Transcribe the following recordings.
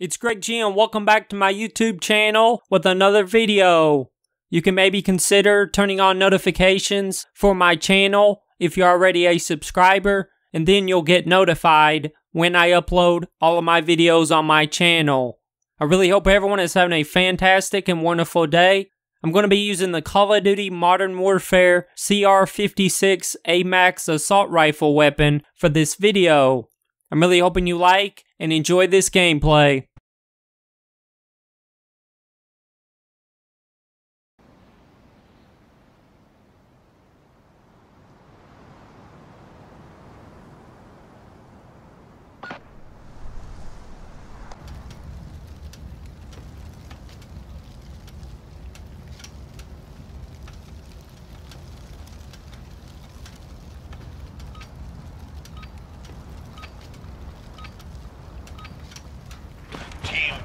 It's Greg G and welcome back to my YouTube channel with another video. You can maybe consider turning on notifications for my channel if you're already a subscriber and then you'll get notified when I upload all of my videos on my channel. I really hope everyone is having a fantastic and wonderful day. I'm going to be using the Call of Duty Modern Warfare CR56 AMAX assault rifle weapon for this video. I'm really hoping you like and enjoy this gameplay.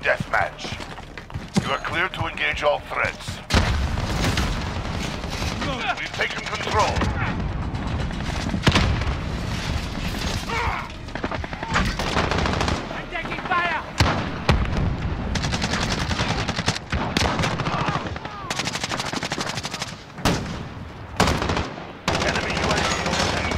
Deathmatch. You are clear to engage all threats. We've taken control. I'm taking fire! Enemy UAV overhead.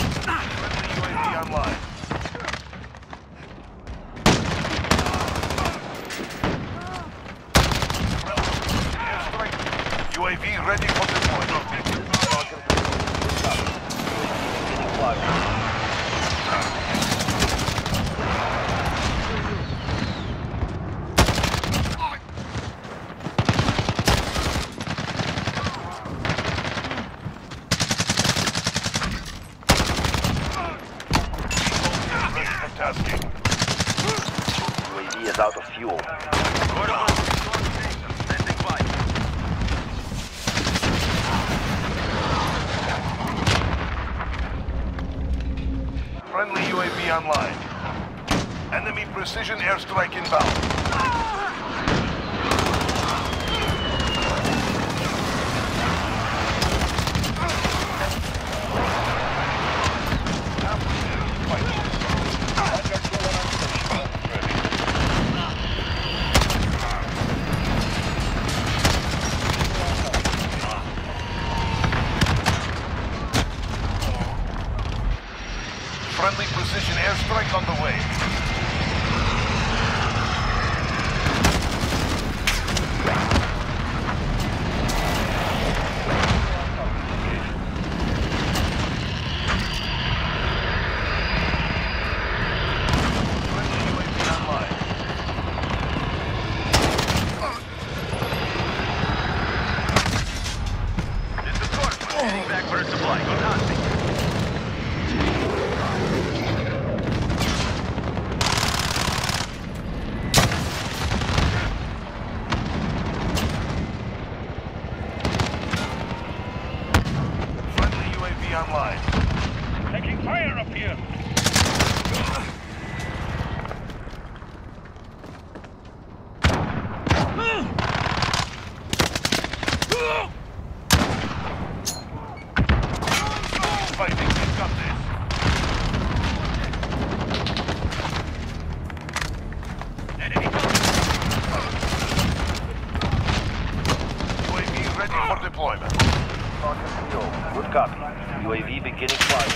Friendly UAV online. Airstrike. UAV ready for deployment. Ready for tasking. UAV is out of fuel. Friendly UAV online. Enemy precision airstrike inbound. Friendly precision airstrike on the way. Friendly UAV online. Back for supply. Keep hunting. Friendly UAV online. Taking fire up here! Deployment. Good copy. UAV beginning flight.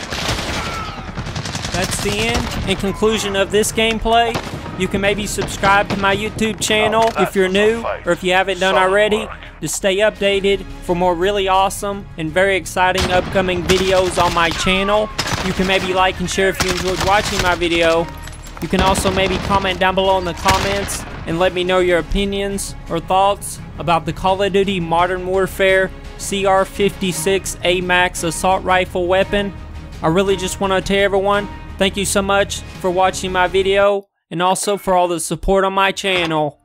That's the end and conclusion of this gameplay. You can maybe subscribe to my YouTube channel if you're that was a new or if you haven't done already to stay updated for more really awesome and very exciting upcoming videos on my channel. You can maybe like and share if you enjoyed watching my video. You can also maybe comment down below in the comments and let me know your opinions or thoughts about the Call of Duty Modern Warfare CR56 AMAX assault rifle weapon. I really just want to tell everyone thank you so much for watching my video and also for all the support on my channel.